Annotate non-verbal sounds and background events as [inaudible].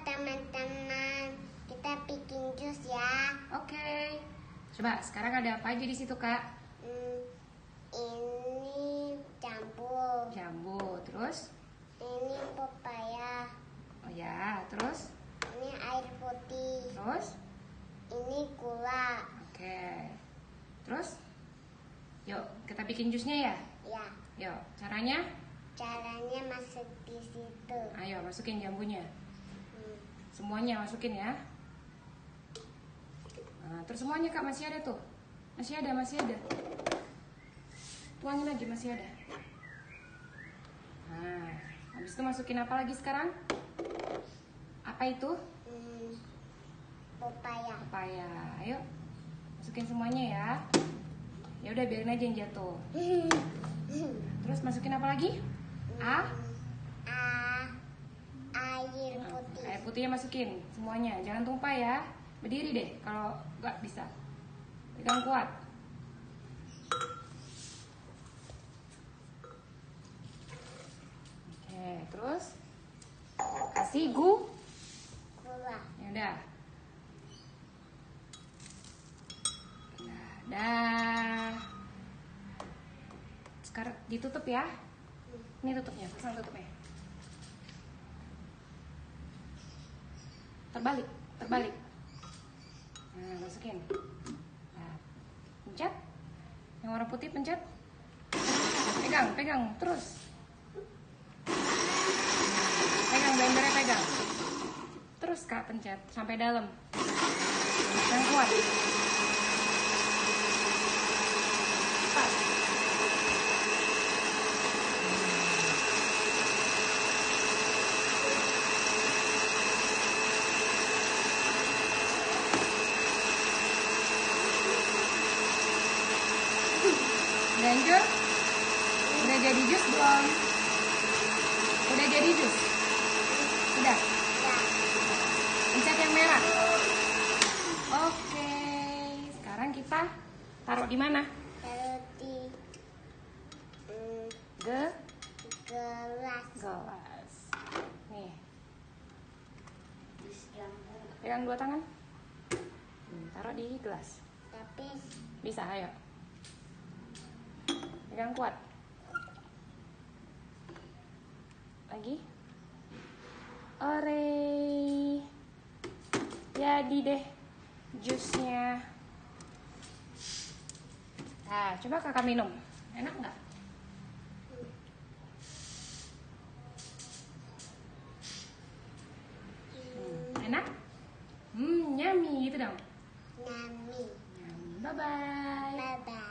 teman-teman, kita bikin jus ya. Oke. Coba sekarang ada apa aja di situ kak? Hmm, ini jambu, Jambu, terus? ini pepaya, Oh ya, terus? ini air putih, Terus? ini gula. Oke. Terus? Yuk, kita bikin jusnya ya? Ya, Yuk, caranya? caranya masuk di situ. Ayo, masukin jambunya. Semuanya masukin ya. Nah, terus semuanya kak masih ada tuh. Masih ada, masih ada. Tuangin lagi masih ada. Nah, habis itu masukin apa lagi sekarang? Apa itu? hmm, pepaya. Papaya. Ayo, masukin semuanya ya. Ya udah biarin aja yang jatuh. [laughs] Terus masukin apa lagi? A? A, putihnya masukin semuanya. Jangan tumpah ya. Berdiri deh kalau nggak bisa. Pegang kuat. Oke, terus kasih gu. Ya udah. Nah, dah. Sekarang ditutup ya. Ini tutupnya, pasang tutupnya. Terbalik, terbalik. Nah, masukin. Nah, pencet. Yang warna putih pencet. Pegang, pegang, terus. Pegang blendernya pegang. Terus kak pencet sampai dalam. Yang kuat. Lanjut. Udah jadi jus belum? Udah jadi jus? Udah. Ya, Pencet yang merah. Oke, sekarang kita taruh di mana? taruh di Ge gelas. gelas. Nih. Pegang dua tangan. Hmm, taruh di gelas. Tapi Bisa, ayo. Pegang kuat. Lagi. Ore. Jadi deh jusnya. Nah, coba kakak minum. Enak nggak? Hmm, enak? Hmm, yummy gitu dong. nami. Bye-bye. Bye bye.